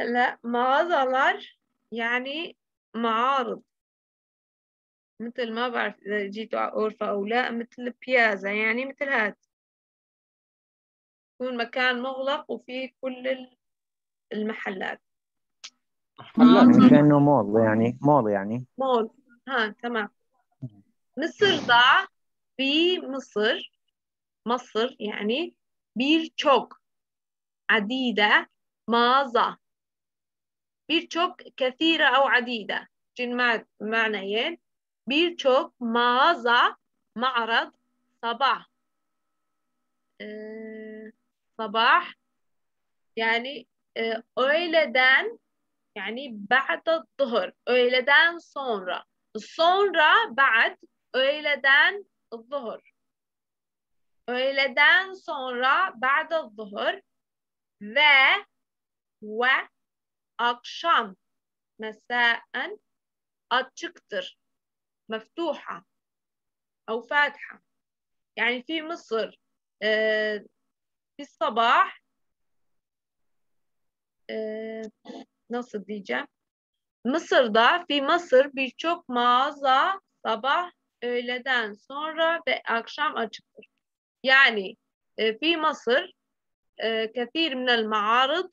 هلا مغازلر يعني معارض. مثل ما بعرف إذا جيتوا على غرفة أو لا مثل بيازا يعني مثل هاد. يكون مكان مغلق وفيه كل المحلات. محلات مش انه مول يعني مول يعني. مول. ها تمام. مصر ضع في مصر مصر يعني birçok عديدة ماذا birçok كثيرة أو عديدة جن معنيين birçok mağaza معرض صباح آه، صباح يعني آه، öğleden يعني بعد الظهر öğleden sonra. Sonra بعد öğleden الظهر öğleden sonra بعد الظهر ve ve akşam مساء açıktır مفتوحة أو فاتحة يعني في مصر آه، في الصباح nasıl diyeceğim? Mısır'da fi Mısır birçok mağaza sabah öğleden sonra ve akşam açıktır. يعني في مصر كثير من المعارض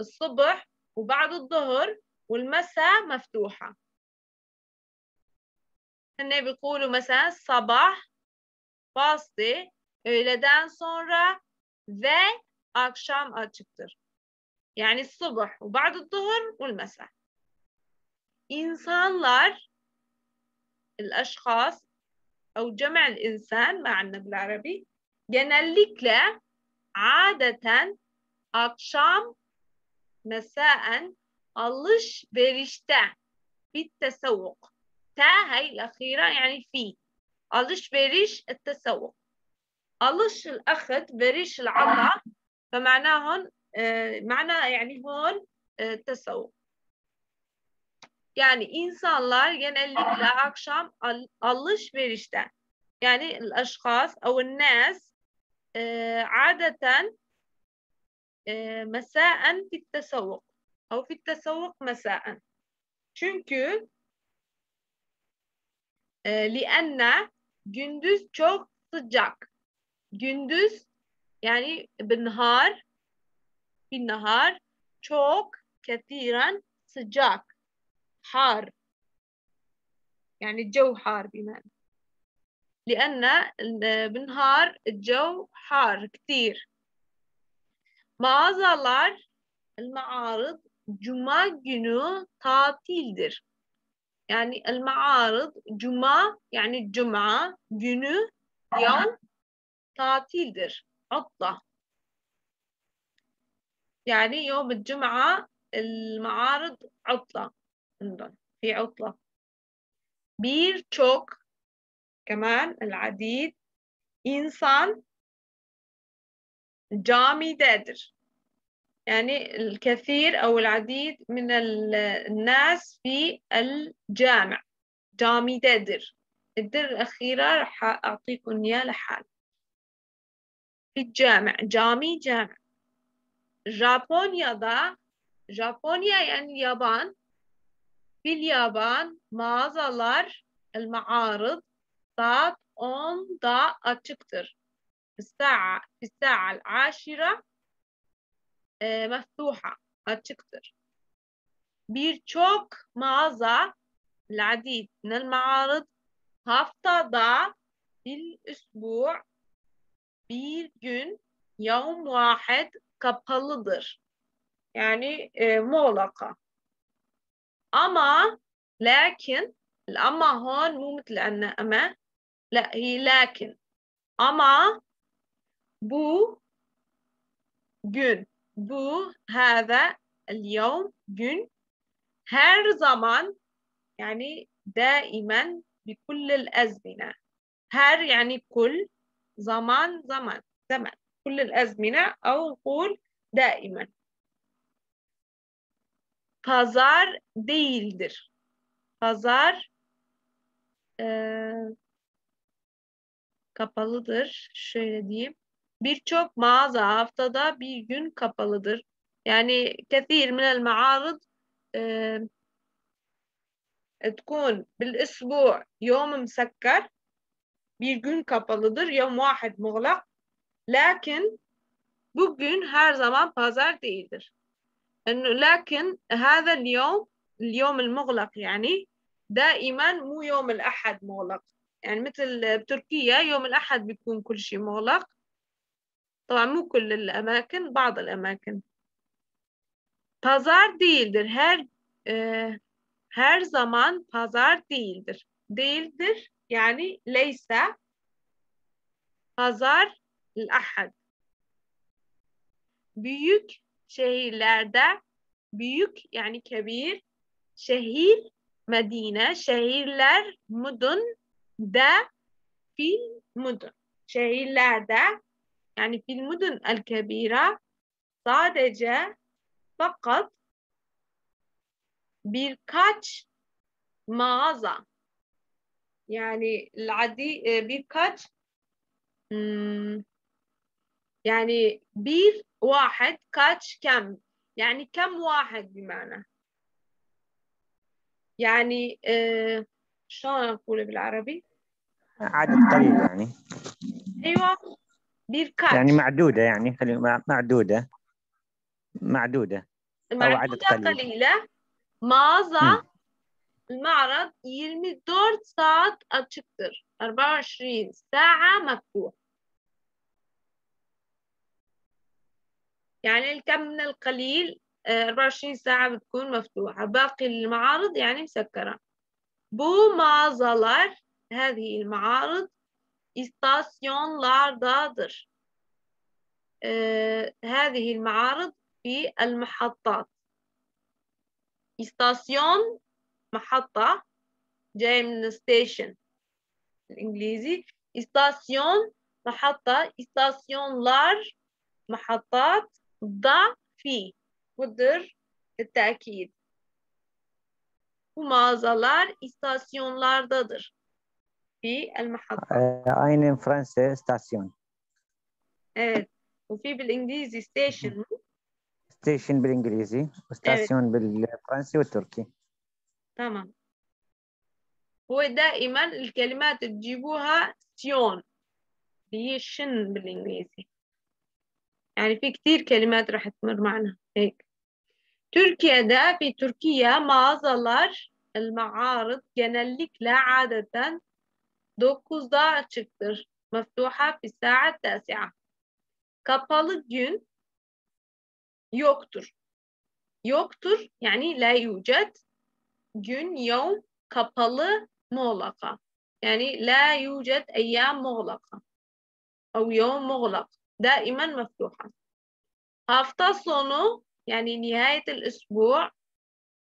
الصبح وبعد الظهر والمساء مفتوحة هن بيقولوا مثلا sabah bastı öğleden sonra ve akşam açıktır. Yani الصبح وبعد الظهر والمساء. İnsanlar الأشخاص أو جمع الإنسان ما عندنا بالعربي genellikle adeten akşam mesaen alışverişte بالتسوق تا هي الأخيرة يعني في. بريش التسوق. ألش الأخذ بريش العطاء فمعناه هون آه معنى يعني هون آه تسوق. Yani insanlar genellikle akşam alışverişte yani الأشخاص أو الناس عادة مساء في التسوق أو في التسوق مساء çünkü لأن gündüz çok sıcak. Gündüz yani بالنهار بالنهار çok كثيرا sıcak. حار يعني الجو حار بمعنى لأن بالنهار الجو حار كثير mağazalar المعارض cuma günü tatildir. يعني المعارض cuma yani cuma günü yom tatildir. عطلة يعني يوم الجمعة المعارض عطلة عندهم في عطلة birçok كمان العديد insan camidedir. يعني الكثير أو العديد من الناس في الجامع. جامي دادر الدر الأخيرة راح أعطيكم إياه لحال. في الجامع. جامي جامع. جابونيا دا جابونيا يعني اليابان في اليابان mağazalar المعارض. Saat 10'da açıktır. الساعة في الساعة العاشرة مفتوحة açıktır. Birçok mağaza العديد من المعارض haftada bir üsbu bir gün yavm vahed kapalıdır. Yani e, muğlaka. Ama lakin الأما هون مو مثل أن أما لا هي لكن أما bu gün. Bu hâze el gün. Her zaman yani daimen bi kullil ezmine. Her yani kul zaman zaman zaman. Kullil ezmine av kul daimen. Pazar değildir. Pazar e, kapalıdır. Şöyle diyeyim. Birçok mağaza haftada bir gün kapalıdır. يعني كثير من المعارض آه، تكون بالأسبوع يوم مسكر bir gün kapalıdır يوم واحد مغلق لكن bugün her zaman pazar değildir إنه لكن هذا اليوم اليوم المغلق يعني دائما مو يوم الأحد مغلق يعني مثل بتركيا يوم الأحد بيكون كل شيء مغلق طبعا مو كل الأماكن بعض الأماكن pazar değildir. Her e, her zaman pazar değildir. Değildir yani leyse pazar الأحد. Büyük şehirlerde büyük yani kebir şehir Medine şehirler mudun da fil mudun şehirlerde fil mudun el kebira sadece fakat birkaç mağaza yani العدي birkaç يعني bir واحد kaç كم؟ يعني كم واحد بمعنى؟ يعني آه شلون أقول بالعربي؟ عدد قليل يعني. أيوة. Birkaç يعني معدودة يعني خلي مع- معدودة. معدودة. المعدودة عدد قليل. قليلة. mağaza Hı. المعرض 24 saat açıktır 24 ساعة مفتوح. يعني الكم من القليل؟ آه، 24 ساعة بتكون مفتوحة. باقي المعارض يعني مسكرة. bu mağazalar هذه المعارض؟ istasyonlardadır آه، هذه المعارض في المحطات istasyon محطة جاي من ستيشن الإنجليزي istasyon محطة istasyonlar محطات ضع في budur التأكيد bu mağazalar istasyonlardadır في المحطة. آه، أين فرنسا ستاسيون evet وفي بالإنجليزي station. ستيشن بالإنجليزي وستاسيون بالفرنسي والتركي. تمام. هو دائما الكلمات تجيبوها سيون هي شن بالإنجليزي. يعني في كتير كلمات راح تمر معنا هيك. Türkiye'de في Türkiye mağazalar المعارض genellikle عادة 9'da açıktır. مفتوحة في الساعة التاسعة. Kapalı gün yoktur. Yoktur yani la يوجد gün يوم kapalı مغلقة يعني لا يوجد أيام مغلقة أو يوم مغلق دائما مفتوحة hafta sonu yani nihayet الأسبوع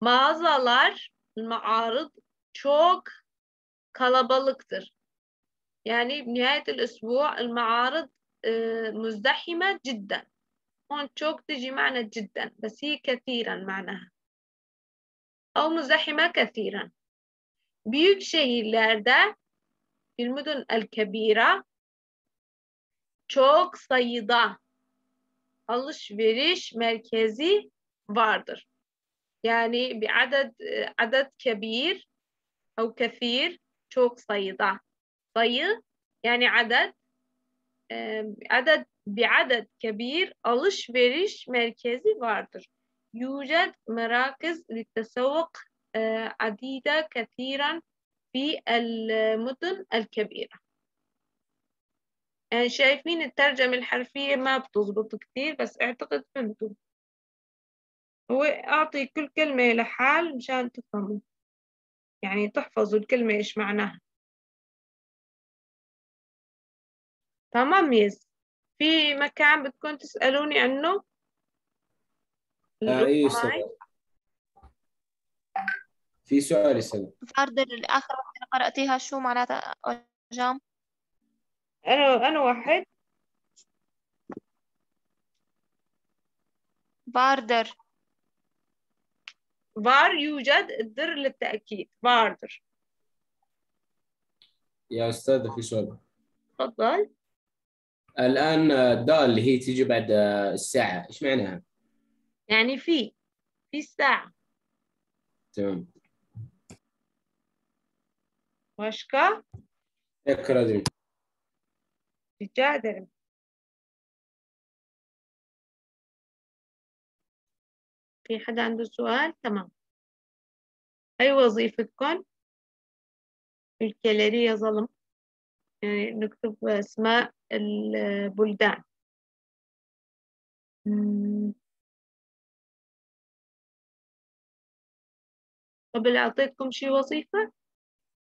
mağazalar المعارض çok kalabalıktır. يعني بنهاية الأسبوع المعارض آه، مزدحمة جدا هون çok تجي معنى جدا بس هي كثيرا معناها أو مزدحمة كثيرا büyük şehirlerde في المدن الكبيرة çok sayıda alışveriş merkezi vardır. Yani bir adet adet kebir أو كثير çok sayıda. Sayı yani adet e, adet بعدد كبير alışveriş merkezi vardır. مراكز للتسوق آه، عديدة كثيرا في المدن الكبيرة. يعني شايفين الترجمة الحرفية ما بتزبط كتير بس أعتقد فهمتوا. هو أعطي كل كلمة لحال مشان تفهموا. يعني تحفظوا الكلمة إيش معناها. تمام يس. في مكان بدكم تسألوني عنه؟ آه إيه في سؤال أستاذ فاردر الآخر قرأتيها شو معناتها؟ أجام. أنا أنا واحد. باردر. فار يوجد الدر للتأكيد. باردر. يا أستاذ في سؤال. تفضل. الآن آه، دال اللي هي تيجي بعد آه، الساعة. إيش معناها؟ يعني في في الساعة. تمام. اقرا أدري. رجع درب في حدا عنده سؤال؟ تمام. أي وظيفتكم الكالورية ظلم. يعني نكتب أسماء البلدان. قبل أعطيتكم شي وظيفة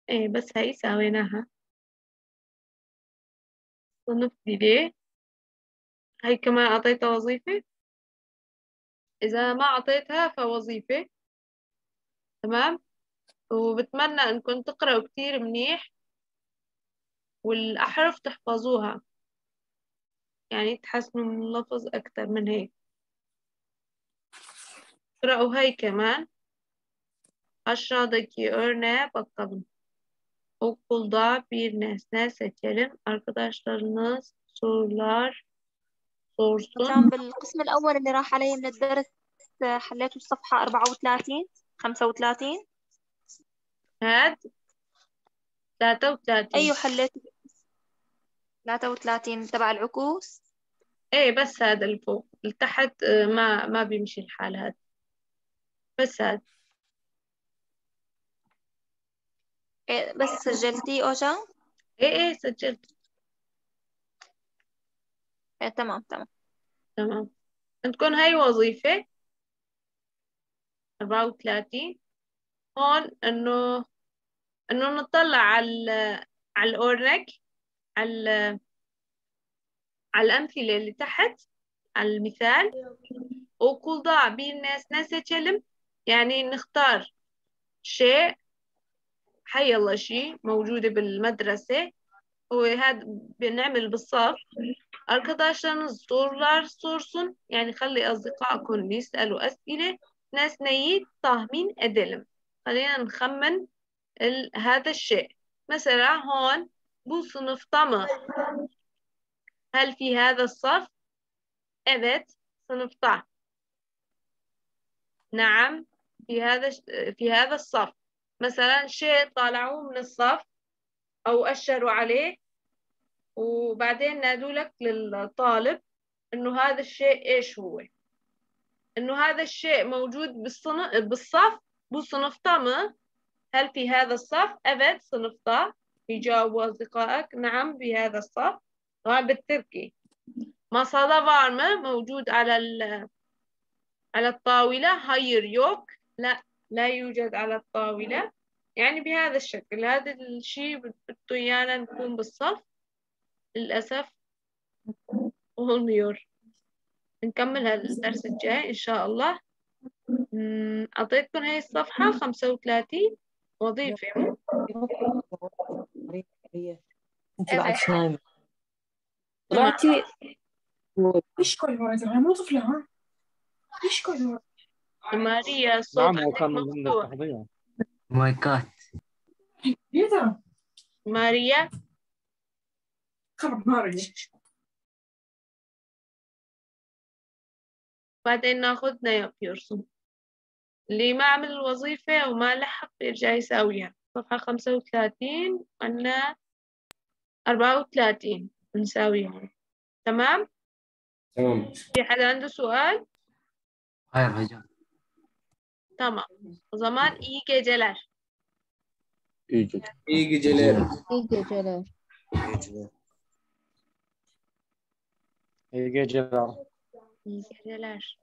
إيه بس هاي سويناها صنف ليه هاي كمان أعطيتها وظيفة إذا ما أعطيتها فوظيفة تمام؟ وبتمنى إنكم تقرأوا كتير منيح. والأحرف تحفظوها. يعني تحسنوا من اللفظ أكتر من هيك. اقرأوا هاي كمان. Aşağıdaki örneğe bakalım. Okulda bir nesne seçelim. Arkadaşlarınız sorular sorsun. هشام بالقسم الأول اللي راح علي من الدرس حليته الصفحة 34 35 هاد؟ 33 أيوه حليته. 33 تبع العكوس؟ إيه بس هذا اللي فوق اللي تحت آه، ما ما بيمشي الحال هذا. بس هذا. إيه بس سجلتيه أوجا؟ إيه إيه سجلت إيه تمام تمام. تمام. عندكم هاي وظيفة؟ 34 هون إنه إنه نطلع على على الاورنك على الأمثلة اللي تحت على المثال okulda bir nesne seçelim يعني نختار شيء حي الله شيء موجودة بالمدرسة. وهذا بنعمل بالصف. arkadaşlarınız sorular sorsun yani خلي أصدقائكم يسألوا أسئلة. nesneyi tahmin edelim خلينا نخمن هذا الشيء. مثلا هون bu sınıfta mı? هل في هذا الصف evet sınıfta. نعم في هذا في هذا الصف مثلا شيء طالعوه من الصف أو أشروا عليه وبعدين نادوا لك للطالب إنه هذا الشيء إيش هو إنه هذا الشيء موجود بالصنف بالصف sınıfta mı? هل في هذا الصف evet sınıfta. يجاوب أصدقائك نعم في هذا الصف. طبعا بالتركي masada var موجود على ال على الطاولة. hayır yok لا لا يوجد على الطاولة. يعني بهذا الشكل. هذا الشيء بده نكون بالصف. للأسف. olmuyor نكمل الدرس الجاي إن شاء الله. أمم، أعطيتكم هاي الصفحة 35 وظيفة. أنت بعد إيه. نايمة طلعتي؟ إيش كل ترى مو طفلة ها؟ إيش كل مرة. ماريا كان من ضمن مقطوع. التحضير. ماي جاد ليه ترى ماريا؟ خرب ناري بعدين ناخذ ne yapıyorsun اللي ما عمل الوظيفة وما لحق يرجع يساويها. صفحة خمسة وثلاثين أن أربعة وثلاثين نساويهم. تمام؟ تمام. في حدا عنده سؤال؟ خير هجان تمام. زمان إي كي جلر إي كي. جلر إي كي جلر إي كي جلر إي كي جلر